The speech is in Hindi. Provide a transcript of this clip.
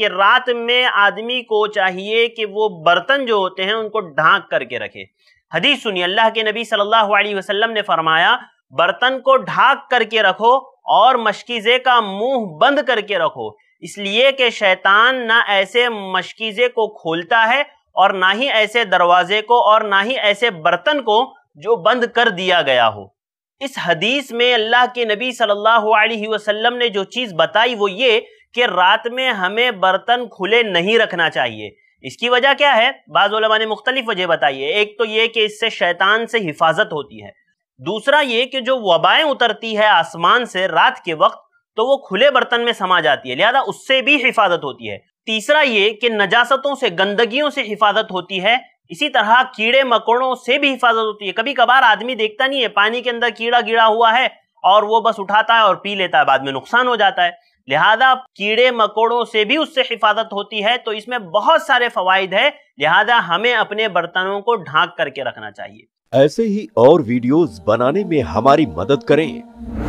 कि रात में आदमी को चाहिए कि वो बर्तन जो होते हैं उनको ढांक करके रखे। हदीस सुनिए, अल्लाह के नबी सल्लल्लाहु अलैहि वसल्लम ने फरमाया, बर्तन को ढाक करके रखो और मशकीज़े का मुँह बंद करके रखो। इसलिए कि शैतान ना ऐसे मशकीज़े को खोलता है और ना ही ऐसे दरवाजे को और ना ही ऐसे बर्तन को जो बंद कर दिया गया हो। इस हदीस में अल्लाह के नबी सल्लल्लाहु अलैहि वसल्लम ने जो चीज़ बताई वो ये कि रात में हमें बर्तन खुले नहीं रखना चाहिए। इसकी वजह क्या है? बाज़ा ने मुख्तलिफ़ वजह बताई है। एक तो ये कि इससे शैतान से हिफाजत होती है। दूसरा ये कि जो वबाएँ उतरती है आसमान से रात के वक्त तो वो खुले बर्तन में समा जाती है, लिहाजा उससे भी हिफाजत होती है। तीसरा ये कि नजासतों से, गंदगियों से हिफाजत होती है, इसी तरह कीड़े मकोड़ों से भी हिफाजत होती है। कभी कभार आदमी देखता नहीं है, पानी के अंदर कीड़ा गिरा हुआ है और वो बस उठाता है और पी लेता है, बाद में नुकसान हो जाता है। लिहाजा कीड़े मकोड़ों से भी उससे हिफाजत होती है तो इसमें बहुत सारे फवायद है। लिहाजा हमें अपने बर्तनों को ढांक करके रखना चाहिए। ऐसे ही और वीडियोस बनाने में हमारी मदद करें।